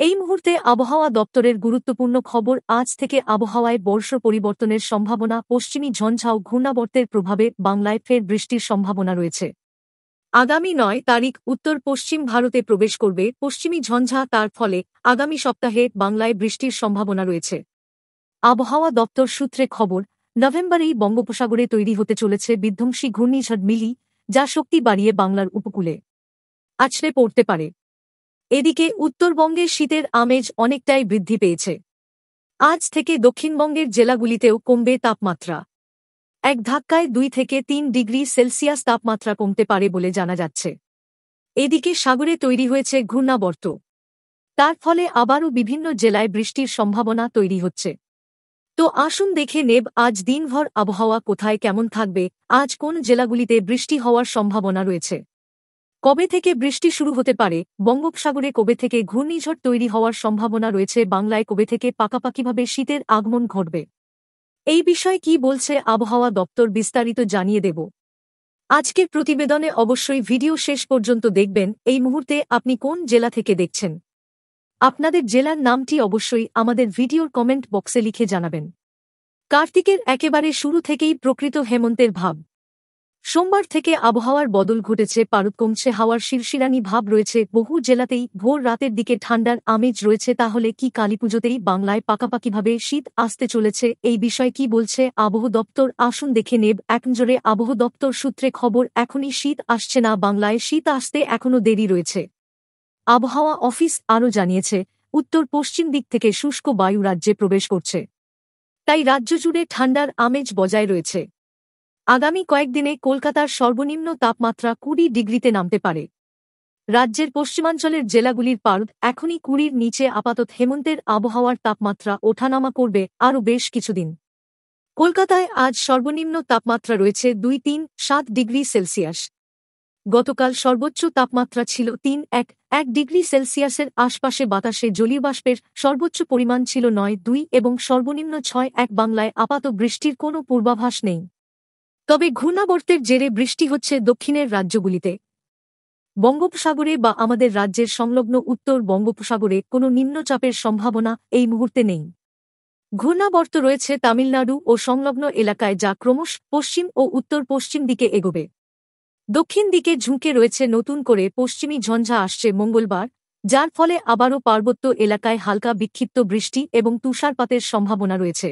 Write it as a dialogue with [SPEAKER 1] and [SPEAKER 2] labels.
[SPEAKER 1] এই মুহূর্তে আবহাওয়া দপ্তরের গুরুত্বপূর্ণ খবর, আজ থেকে আবহাওয়ায় বর্ষ পরিবর্তনের সম্ভাবনা, পশ্চিমী ঝঞ্ঝাও ঘূর্ণাবর্তের প্রভাবে বাংলায় ফের বৃষ্টির সম্ভাবনা রয়েছে। আগামী নয় তারিখ উত্তর পশ্চিম ভারতে প্রবেশ করবে, পশ্চিমী ঝঞ্ঝা তার ফলে আগামী সপ্তাহে বাংলায় বৃষ্টির সম্ভাবনা রয়েছে। আবহাওয়া দপ্তর সূত্রে খবর, নভেম্বরেই বঙ্গোপসাগরে তৈরি হতে চলেছে বিধ্বংসী ঘূর্ণিঝড় মিলি, যা শক্তি বাড়িয়ে বাংলার উপকূলে আছড়ে পড়তে পারে। এদিকে উত্তরবঙ্গের শীতের আমেজ অনেকটাই বৃদ্ধি পেয়েছে। আজ থেকে দক্ষিণবঙ্গের জেলাগুলিতেও কমবে তাপমাত্রা। এক ধাক্কায় দুই থেকে তিন ডিগ্রি সেলসিয়াস তাপমাত্রা কমতে পারে বলে জানা যাচ্ছে। এদিকে সাগরে তৈরি হয়েছে ঘূর্ণাবর্ত। তার ফলে আবারও বিভিন্ন জেলায় বৃষ্টির সম্ভাবনা তৈরি হচ্ছে। তো আসুন দেখে নেব আজ দিনভর আবহাওয়া কোথায় কেমন থাকবে, আজ কোন জেলাগুলিতে বৃষ্টি হওয়ার সম্ভাবনা রয়েছে। কবে থেকে বৃষ্টি শুরু হতে পারে? বঙ্গোপসাগরে কবে থেকে ঘূর্ণিঝড় তৈরি হওয়ার সম্ভাবনা রয়েছে? বাংলায় কবে থেকে পাকাপাকিভাবে শীতের আগমন ঘটবে? এই বিষয়ে কি বলছে আবহাওয়া দপ্তর বিস্তারিত জানিয়ে দেব। আজকের প্রতিবেদনে অবশ্যই ভিডিও শেষ পর্যন্ত দেখবেন। এই মুহূর্তে আপনি কোন জেলা থেকে দেখছেন? আপনাদের জেলার নামটি অবশ্যই আমাদের ভিডিওর কমেন্ট বক্সে লিখে জানাবেন। কার্তিকের একেবারে শুরু থেকেই প্রকৃত হেমন্তের ভাব। সোমবার থেকে আবহাওয়ার বদল ঘটেছে, পারদ কমছে, হাওয়ার শিরশিরানি ভাব রয়েছে, বহু জেলাতেই ভোর রাতের দিকে ঠান্ডার আমেজ রয়েছে, তাহলে কি কালীপুজোতেই বাংলায় পাকাপাকিভাবে শীত আসতে চলেছে? এই বিষয় কি বলছে আবহ দপ্তর? আসুন দেখে নেব। একজোরে আবহ দপ্তর সূত্রে খবর, এখনই শীত আসছে না, বাংলায় শীত আসতে এখনও দেরি রয়েছে। আবহাওয়া অফিস আরও জানিয়েছে, উত্তর পশ্চিম দিক থেকে শুষ্ক বায়ু রাজ্যে প্রবেশ করছে। তাই রাজ্য জুড়ে ঠান্ডার আমেজ বজায় রয়েছে। আগামী কয়েকদিনে কলকাতার সর্বনিম্ন তাপমাত্রা কুড়ি ডিগ্রিতে নামতে পারে। রাজ্যের পশ্চিমাঞ্চলের জেলাগুলির পারদ এখনই কুড়ির নিচে আপাতত হেমন্তের আবহাওয়ার তাপমাত্রা ওঠানামা করবে আরও বেশ কিছুদিন। কলকাতায় আজ সর্বনিম্ন তাপমাত্রা রয়েছে দুই তিন সাত ডিগ্রি সেলসিয়াস। গতকাল সর্বোচ্চ তাপমাত্রা ছিল তিন এক এক ডিগ্রি সেলসিয়াসের আশপাশে বাতাসে জলীয়বাষ্পের সর্বোচ্চ পরিমাণ ছিল নয় দুই এবং সর্বনিম্ন ছয় এক বাংলায় আপাত বৃষ্টির কোনো পূর্বাভাস নেই। তবে ঘূর্ণাবর্তের জেরে বৃষ্টি হচ্ছে দক্ষিণের রাজ্যগুলিতে। বঙ্গোপসাগরে বা আমাদের রাজ্যের সংলগ্ন উত্তর বঙ্গোপসাগরে কোনো নিম্নচাপের সম্ভাবনা এই মুহূর্তে নেই। ঘূর্ণাবর্ত রয়েছে তামিলনাড়ু ও সংলগ্ন এলাকায় যা ক্রমশ পশ্চিম ও উত্তর পশ্চিম দিকে এগোবে। দক্ষিণ দিকে ঝুঁকে রয়েছে নতুন করে পশ্চিমী ঝঞ্ঝা আসছে মঙ্গলবার, যার ফলে আবারও পার্বত্য এলাকায় হালকা বিক্ষিপ্ত বৃষ্টি এবং তুষারপাতের সম্ভাবনা রয়েছে।